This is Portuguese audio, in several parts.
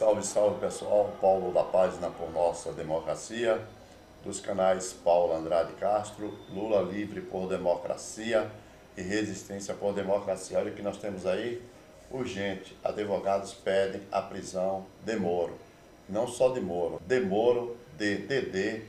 Salve, salve pessoal, Paulo da Página por Nossa Democracia, dos canais Paulo Andrade Castro, Lula Livre por Democracia e Resistência por Democracia. Olha o que nós temos aí, urgente, advogados pedem a prisão de Moro, não só de Moro, de Moro, de DD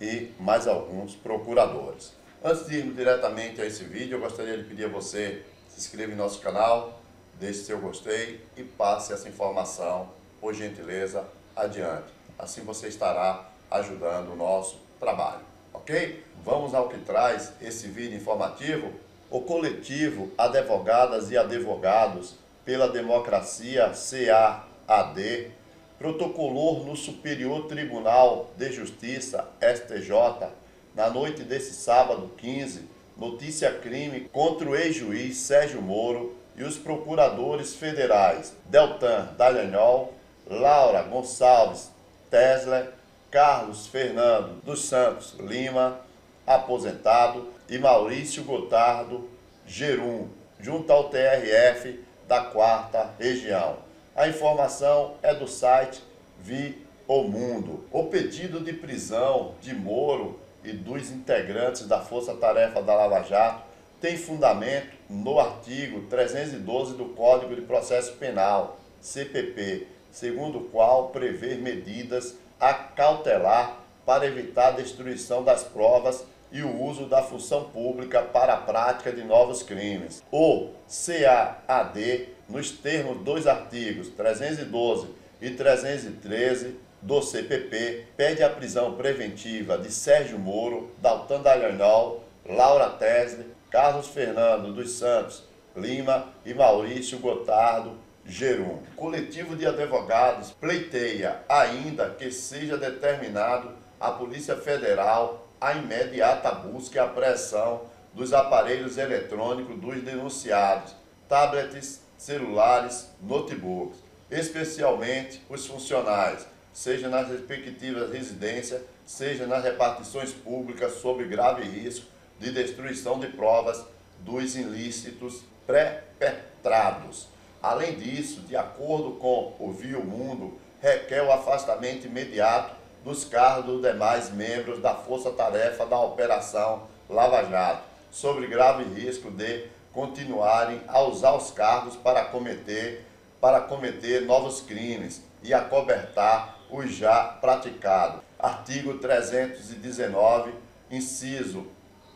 e mais alguns procuradores. Antes de irmos diretamente a esse vídeo, eu gostaria de pedir a você se inscreva em nosso canal, deixe seu gostei e passe essa informação, por gentileza, adiante. Assim você estará ajudando o nosso trabalho, ok? Vamos ao que traz esse vídeo informativo. O coletivo Advogadas e Advogados pela Democracia CAAD protocolou no Superior Tribunal de Justiça, STJ, na noite desse sábado 15, notícia crime contra o ex-juiz Sérgio Moro e os procuradores federais Deltan Dallagnol, Laura Gonçalves Tesla, Carlos Fernando dos Santos Lima, aposentado, e Maurício Gotardo Gerum, junto ao TRF da quarta região. A informação é do site Vi o Mundo. O pedido de prisão de Moro e dos integrantes da Força Tarefa da Lava Jato tem fundamento no artigo 312 do Código de Processo Penal, CPP, segundo o qual prevê medidas a cautelar para evitar a destruição das provas e o uso da função pública para a prática de novos crimes. O CAAD, nos termos dos artigos 312 e 313 do CPP, pede a prisão preventiva de Sérgio Moro, Daltan Dallagnol, Laura Tesle, Carlos Fernando dos Santos Lima e Maurício Gotardo Gerum. Coletivo de advogados pleiteia ainda que seja determinado a Polícia Federal a imediata busca e apreensão dos aparelhos eletrônicos dos denunciados, tablets, celulares, notebooks, especialmente os funcionários, seja nas respectivas residências, seja nas repartições públicas sob grave risco de destruição de provas dos ilícitos perpetrados. Além disso, de acordo com o Vio Mundo, requer o afastamento imediato dos cargos dos demais membros da força-tarefa da Operação Lava Jato, sobre grave risco de continuarem a usar os cargos para cometer, para cometer novos crimes e acobertar os já praticados. Artigo 319, inciso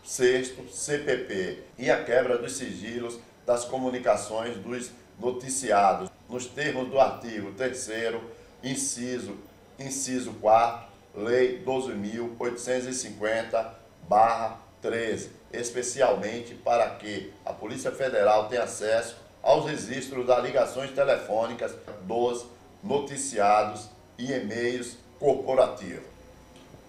6 CPP, e a quebra dos sigilos das comunicações dos noticiados, nos termos do artigo 3 inciso inciso 4 Lei 12.850-13, especialmente para que a Polícia Federal tenha acesso aos registros das ligações telefônicas dos noticiados e e-mails corporativos.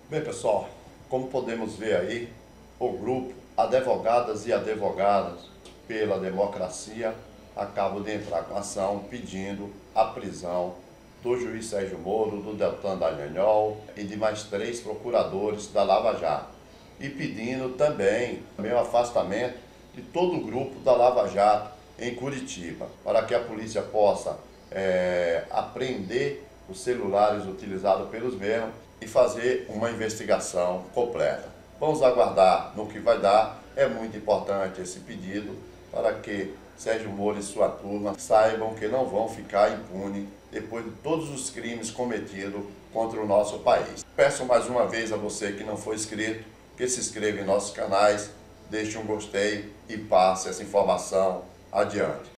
Bem, pessoal, como podemos ver aí, o grupo Advogadas e Advogadas pela Democracia acaba de entrar com ação pedindo a prisão do juiz Sérgio Moro, do Deltan Dallagnol e de mais três procuradores da Lava Jato. E pedindo também, também o afastamento de todo o grupo da Lava Jato em Curitiba, para que a polícia possa é, apreender os celulares utilizados pelos mesmos e fazer uma investigação completa. Vamos aguardar no que vai dar. É muito importante esse pedido para que Sérgio Moro e sua turma saibam que não vão ficar impunes depois de todos os crimes cometidos contra o nosso país. Peço mais uma vez a você que não foi inscrito que se inscreva em nossos canais, deixe um gostei e passe essa informação adiante.